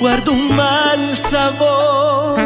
guardo un mal sabor.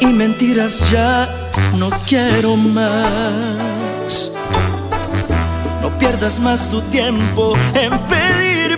Y mentiras ya no quiero más. No pierdas más tu tiempo en pedir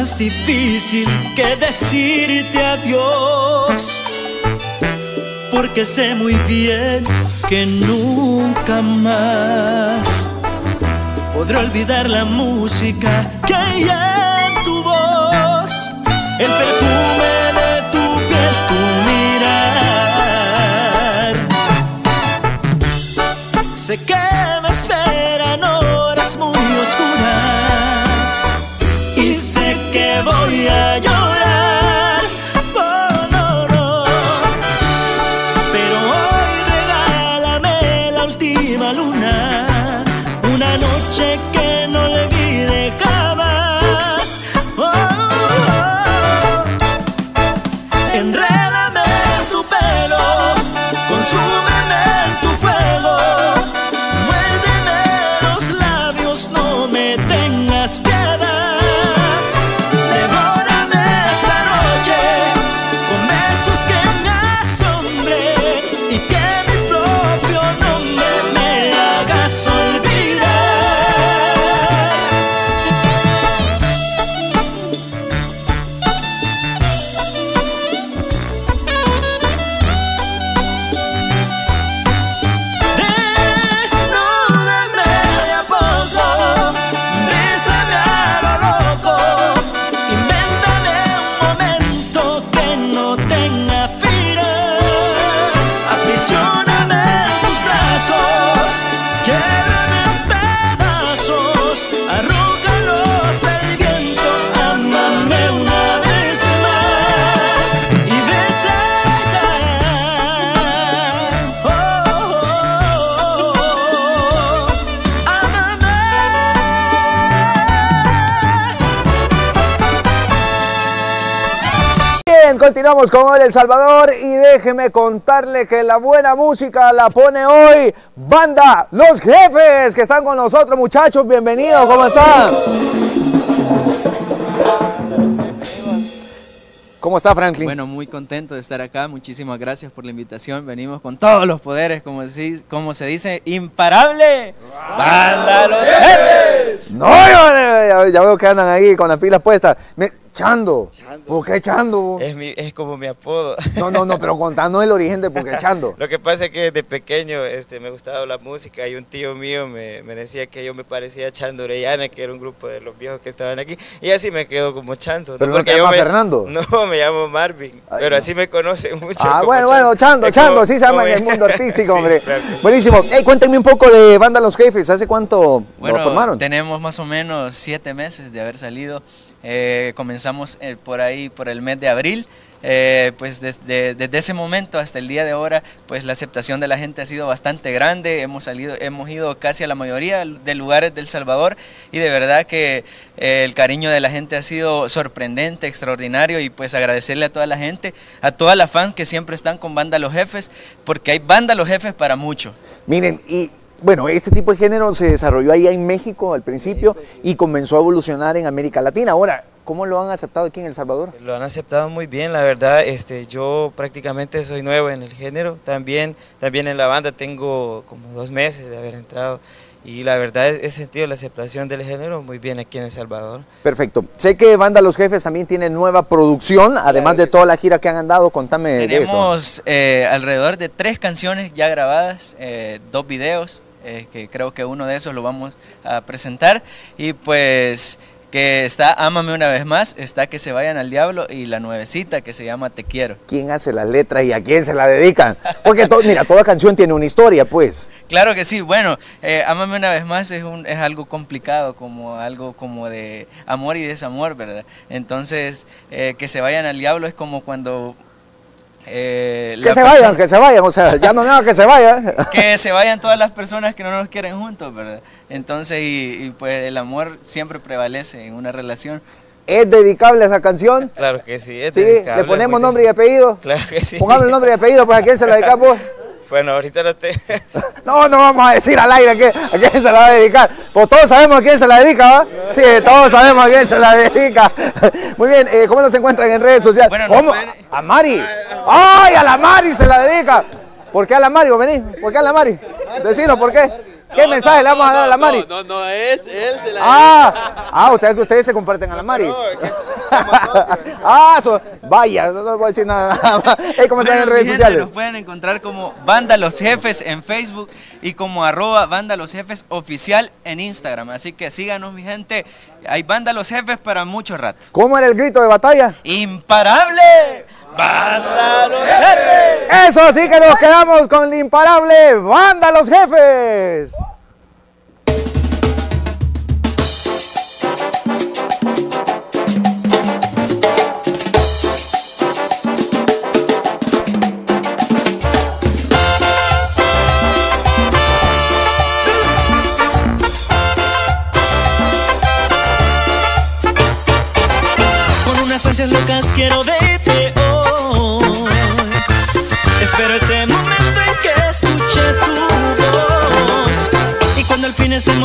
más difícil que decirte adiós. Porque sé muy bien que nunca más podré olvidar la música que hay oh. Continuamos con hoy El Salvador y déjeme contarle que la buena música la pone hoy Banda Los Jefes que están con nosotros muchachos, bienvenidos, ¿cómo están? ¿Cómo está Franklin? Bueno, muy contento de estar acá. Muchísimas gracias por la invitación. Venimos con todos los poderes, como se, como se dice, imparable. ¡Banda los jefes! No, ya, ya- ya veo que andan ahí con las pilas puestas. Me- Chando. Chando. ¿Por qué Chando? Es, mi, es como mi apodo. No, no, no, pero contando el origen de por qué Chando. Lo que pasa es que desde pequeño este, me gustaba la música y un tío mío me, me decía que yo me parecía a Chando Orellana, que era un grupo de los viejos que estaban aquí. Y así me quedo como Chando. ¿Pero no Porque te llamas me- Fernando? No, me llamo Marvin. Ay, pero no. así me conocen mucho. Ah, bueno, bueno, Chando, Es Chando, como- así se llama en el mundo artístico, Sí, hombre. claro sí. Buenísimo. Hey, cuéntenme un poco de Banda Los Jefes. ¿Hace cuánto Bueno, lo formaron? tenemos más o menos siete meses de haber salido. Eh, comenzamos eh, por ahí, por el mes de abril. Eh, pues desde, desde ese momento hasta el día de ahora, pues la aceptación de la gente ha sido bastante grande. Hemos salido, hemos ido casi a la mayoría de lugares del Salvador y de verdad que eh, el cariño de la gente ha sido sorprendente, extraordinario y pues agradecerle a toda la gente, a todas las fans que siempre están con Banda Los Jefes, porque hay Banda Los Jefes para mucho. Miren, y bueno, este tipo de género se desarrolló ahí en México al principio y comenzó a evolucionar en América Latina. Ahora, ¿cómo lo han aceptado aquí en El Salvador? Lo han aceptado muy bien, la verdad. Este, yo prácticamente soy nuevo en el género. También, también en la banda tengo como dos meses de haber entrado. Y la verdad he sentido la aceptación del género muy bien aquí en El Salvador. Perfecto. Sé que Banda Los Jefes también tiene nueva producción, además de toda la gira que han andado. Contame de eso. Tenemos eh, alrededor de tres canciones ya grabadas, eh, dos videos, eh, que creo que uno de esos lo vamos a presentar. Y pues que está Ámame una vez más, está Que se vayan al diablo y la nuevecita que se llama Te quiero. ¿Quién hace las letras y a quién se la dedican? Porque, mira, toda canción tiene una historia, pues. Claro que sí, bueno, eh, Ámame una vez más es, un, es algo complicado, como algo como de amor y desamor, ¿verdad? Entonces, eh, que se vayan al diablo es como cuando... eh, Que se vayan, que se vayan. O sea, ya no nada que se vayan. que se vayan todas las personas que no nos quieren juntos, ¿verdad? Entonces, y, y, pues el amor siempre prevalece en una relación. ¿Es dedicable esa canción? Claro que sí, es Sí, dedicable, le ponemos nombre y apellido. Claro que sí. Pongamos el nombre y apellido, pues a quién se la dedicamos. Bueno, ahorita no te... No, no vamos a decir al aire a quién, a quién se la va a dedicar. Pues todos sabemos a quién se la dedica, ¿va? Sí, todos sabemos a quién se la dedica. Muy bien, eh, ¿cómo nos encuentran en redes sociales? Bueno, ¿Cómo? A Mari. ¡Ay, a la Mari se la dedica! ¿Por qué a la Mari? Vení, ¿por qué a la Mari? Decinos, ¿por qué? ¿Qué mensaje le vamos a dar a la Mari? No, no, es él, se la Ah, ah, ustedes que ustedes se comparten a la Mari. ah, so- vaya, no, no voy a decir nada, nada más. Ey, ¿Cómo están en redes gente, sociales? Nos pueden encontrar como Banda Los Jefes en Facebook y como arroba Banda Los Jefes oficial en Instagram. Así que síganos, mi gente. Hay Banda Los Jefes para mucho rato. ¿Cómo era el grito de batalla? ¡Imparable! ¡Banda Los Jefes! Eso, así que nos quedamos con la imparable banda Los Jefes. Con unas ansias locas quiero verte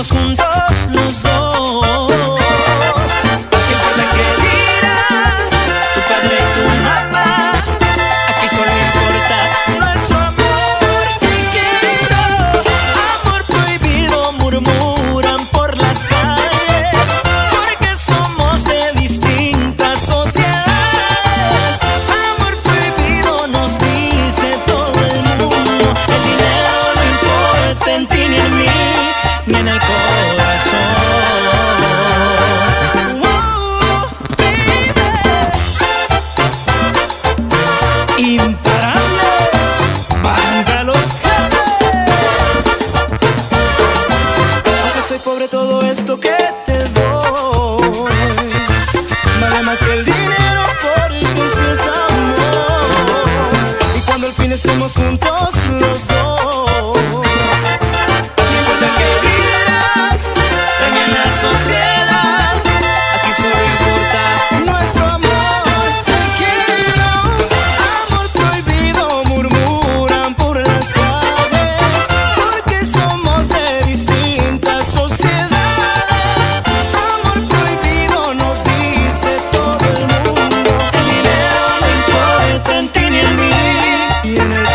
estemos juntos los dos.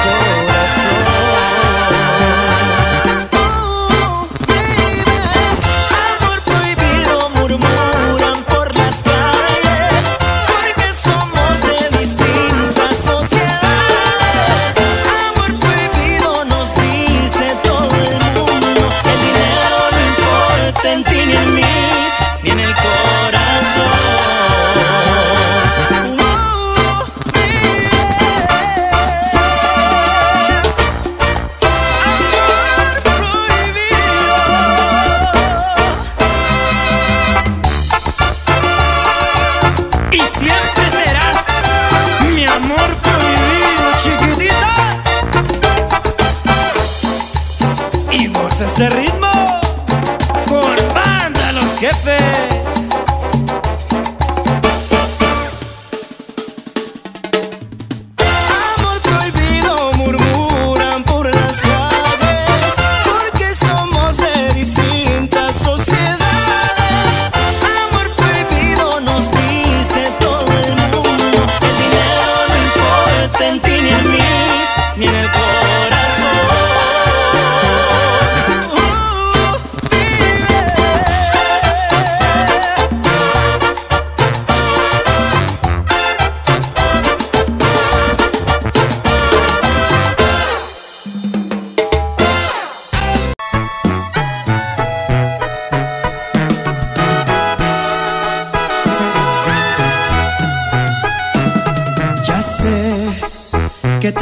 Ni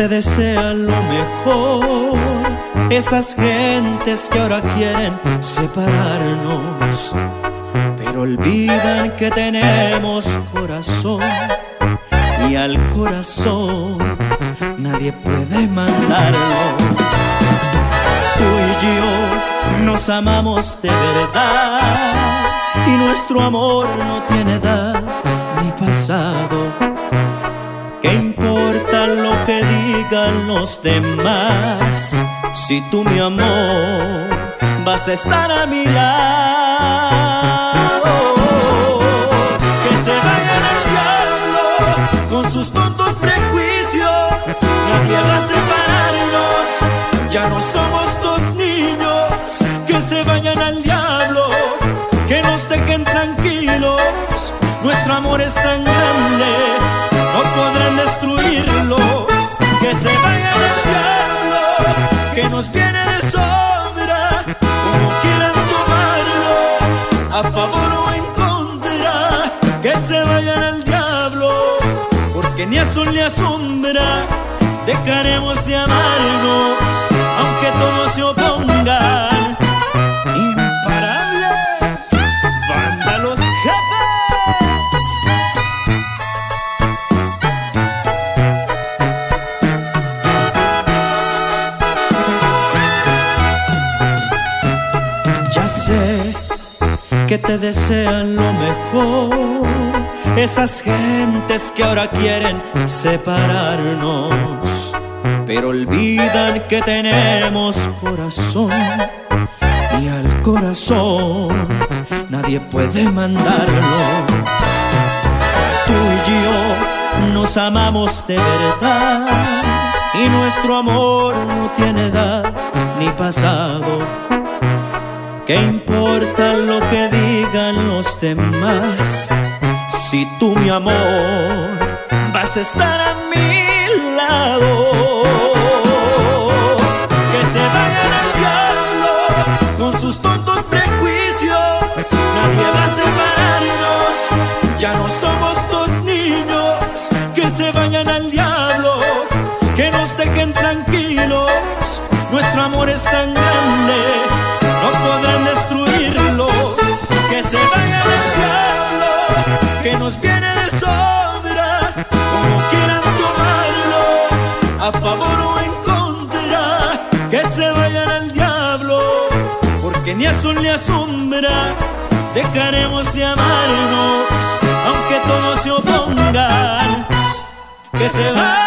desean lo mejor. Esas gentes que ahora quieren separarnos, pero olvidan que tenemos corazón y al corazón nadie puede mandarlo. Tú y yo nos amamos de verdad y nuestro amor no tiene edad ni pasado ¿Qué importa lo que digan los demás? Si tú, mi amor, vas a estar a mi lado. Que se vayan al diablo con sus tontos prejuicios. Nadie va a separarnos, ya no somos dos niños. Que se vayan al diablo, que nos dejen tranquilos. Nuestro amor es tan grande no podrán destruirlo. Que se vayan al diablo, que nos viene de sobra, como quieran tomarlo, a favor o en contra. Que se vayan al diablo, porque ni a sol ni a sombra dejaremos de amarnos, aunque todos se opongan. Te desean lo mejor. Esas gentes que ahora quieren separarnos, pero olvidan que tenemos corazón y al corazón nadie puede mandarlo. Tú y yo nos amamos de verdad y nuestro amor no tiene edad ni pasado ¿Qué importa lo que digan demás? Si tú, mi amor, vas a estar a mi lado. Que se vayan al diablo con sus tontos prejuicios. Nadie va a separarnos, ya no somos dos niños. Que se vayan al diablo, que nos dejen tranquilos. Nuestro amor es tan grande que nos viene de sobra, como quieran tomarlo, a favor o en contra. Que se vayan al diablo, porque ni a sol ni a sombra dejaremos de amarnos, aunque todos se opongan. Que se vayan